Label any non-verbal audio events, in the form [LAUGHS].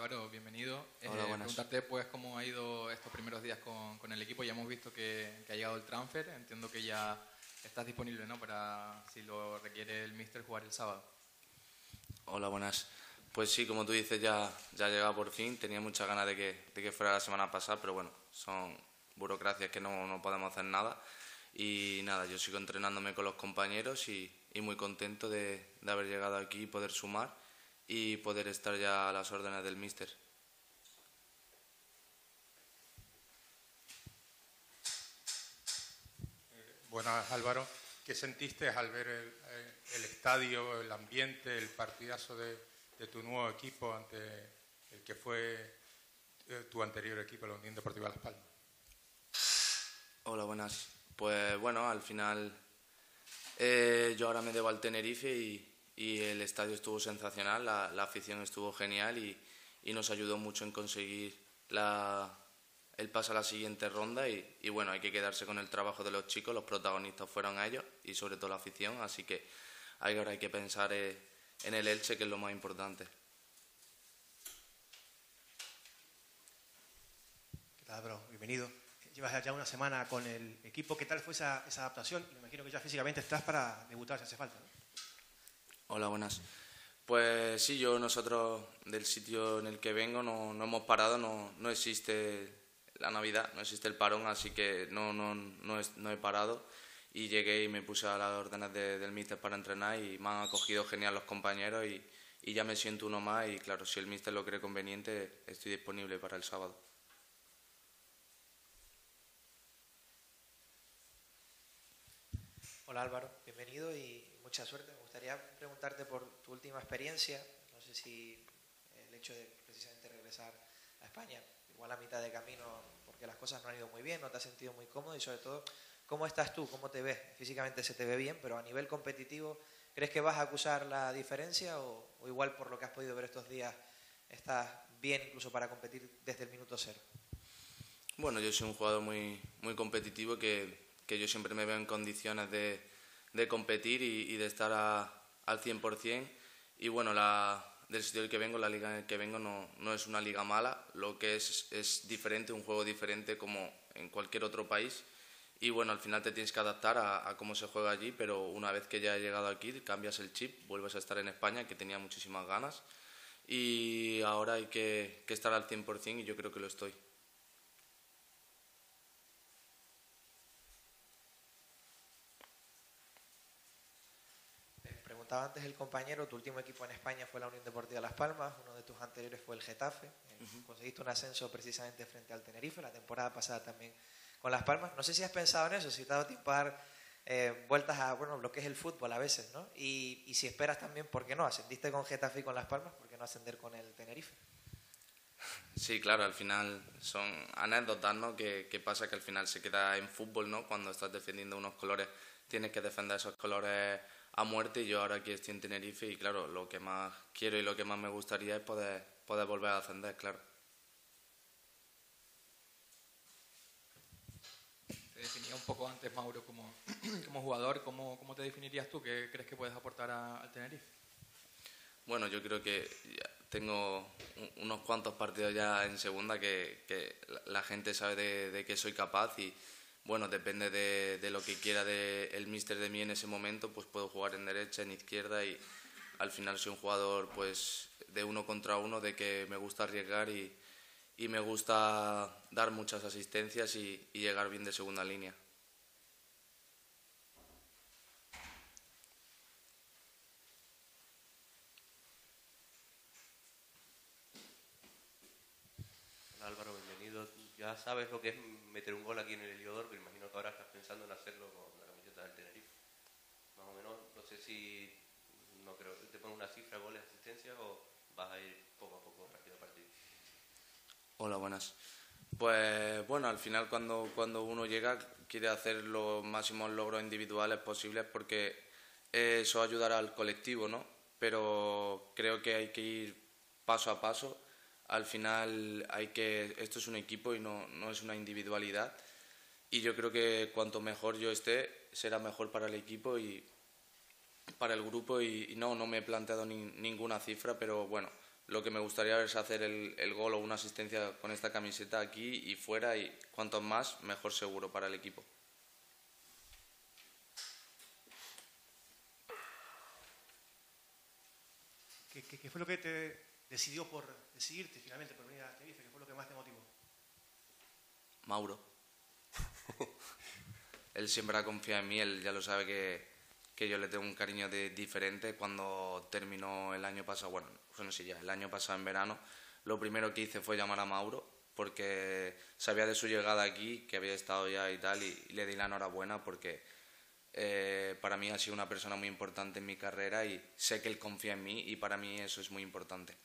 Álvaro, bienvenido. Hola, Eh, preguntarte pues cómo ha ido estos primeros días con, con el equipo. Ya hemos visto que, que ha llegado el transfer. Entiendo que ya estás disponible, ¿no? Para, si lo requiere el míster, jugar el sábado. Hola, buenas. Pues sí, como tú dices, ya, ya ha llegado por fin. Tenía muchas ganas de que, de que fuera la semana pasada, pero bueno, son burocracias que no, no podemos hacer nada. Y nada, yo sigo entrenándome con los compañeros y, y muy contento de, de haber llegado aquí y poder sumar y poder estar ya a las órdenes del míster. Buenas, Álvaro. ¿Qué sentiste al ver el, eh, el estadio, el ambiente, el partidazo de, de tu nuevo equipo ante el que fue eh, tu anterior equipo, la Unión Deportiva Las Palmas? Hola, buenas. Pues bueno, al final eh, yo ahora me debo al Tenerife y, y el estadio estuvo sensacional, la, afición estuvo genial y, y nos ayudó mucho en conseguir el pase a la siguiente ronda y, y bueno, hay que quedarse con el trabajo de los chicos, los protagonistas fueron ellos y sobre todo la afición, así que ahora hay que pensar eh, en el Elche, que es lo más importante. ¿Qué tal, bro? Bienvenido. Llevas ya una semana con el equipo. ¿Qué tal fue esa, esa adaptación? Me imagino que ya físicamente estás para debutar si hace falta. Hola, buenas. Pues sí, yo nosotros del sitio en el que vengo no, no hemos parado, no, no existe la Navidad, no existe el parón, así que no, no, no, no he parado y llegué y me puse a las órdenes de- del míster para entrenar y me han acogido genial los compañeros y, y ya me siento uno más y claro, si el míster lo cree conveniente, estoy disponible para el sábado. Hola Álvaro, bienvenido y mucha suerte. Me gustaría preguntarte por tu última experiencia. No sé si el hecho de precisamente regresar a España, igual a mitad de camino, porque las cosas no han ido muy bien, no te has sentido muy cómodo y sobre todo, ¿cómo estás tú? ¿Cómo te ves? Físicamente se te ve bien, pero a nivel competitivo, ¿crees que vas a acusar la diferencia o, o igual por lo que has podido ver estos días, estás bien incluso para competir desde el minuto cero? Bueno, yo soy un jugador muy, muy competitivo que, que yo siempre me veo en condiciones de, de competir y, de estar a- al 100%. Y bueno, la, del sitio del que vengo, la liga en el que vengo no, no es una liga mala, lo que es es diferente, un juego diferente como en cualquier otro país. Y bueno, al final te tienes que adaptar a, cómo se juega allí, pero una vez que ya he llegado aquí, cambias el chip, vuelves a estar en España, que tenía muchísimas ganas. Y ahora hay que, que estar al 100% y yo creo que lo estoy. Preguntaba antes el compañero, tu último equipo en España fue la Unión Deportiva Las Palmas, uno de tus anteriores fue el Getafe, eh, conseguiste un ascenso precisamente frente al Tenerife, la temporada pasada también con Las Palmas. No sé si has pensado en eso, si te ha dado tiempo a dar eh, vueltas a bueno, lo que es el fútbol a veces, ¿no? Y, y si esperas también, ¿por qué no? Ascendiste con Getafe y con Las Palmas, ¿por qué no ascender con el Tenerife? Sí, claro, al final son anécdotas, ¿no? Que, que pasa que al final se queda en fútbol, ¿no? Cuando estás defendiendo unos colores, tienes que defender esos colores a muerte y yo ahora aquí estoy en Tenerife y claro, lo que más quiero y lo que más me gustaría es poder, poder volver a ascender, claro. Te definía un poco antes, Mauro, como, [CLEARS THROAT] como jugador. ¿Cómo, ¿Cómo te definirías tú? ¿Qué crees que puedes aportar al Tenerife? Bueno, yo creo que tengo un- unos cuantos partidos ya en segunda que, que la- la gente sabe de, de que soy capaz y bueno, depende de, de lo que quiera de, el míster de mí en ese momento, pues puedo jugar en derecha, en izquierda y al final soy un jugador pues de uno contra uno, de que me gusta arriesgar y, y me gusta dar muchas asistencias y, y llegar bien de segunda línea. Hola Álvaro, bienvenido. Ya sabes lo que es meter un gol aquí en el Heliodoro, pero imagino que ahora estás pensando en hacerlo con la camiseta del Tenerife. Más o menos, no sé si no creo, te pones una cifra, goles, asistencia o vas a ir poco a poco rápido a partir. Hola, buenas. Pues bueno, al final cuando, cuando uno llega quiere hacer los máximos logros individuales posibles porque eso ayudará al colectivo, ¿no? Pero creo que hay que ir paso a paso. Al final hay que, esto es un equipo y no, no es una individualidad. Y yo creo que cuanto mejor yo esté, será mejor para el equipo y para el grupo. Y, no, no me he planteado ni- ninguna cifra, pero bueno, lo que me gustaría es hacer el, el gol o una asistencia con esta camiseta aquí y fuera y cuanto más, mejor seguro para el equipo. ¿Qué, qué, qué fue lo que te decidió por decidirte finalmente por venir a Tenerife? ¿Qué fue lo que más te motivó? Mauro. [LAUGHS] él siempre ha confiado en mí, él ya lo sabe que, que yo le tengo un cariño de, diferente. Cuando terminó el año pasado, bueno, no sé ya, el año pasado en verano, lo primero que hice fue llamar a Mauro porque sabía de su llegada aquí, que había estado ya y tal, y, y le di la enhorabuena porque eh, para mí ha sido una persona muy importante en mi carrera y sé que él confía en mí y para mí eso es muy importante.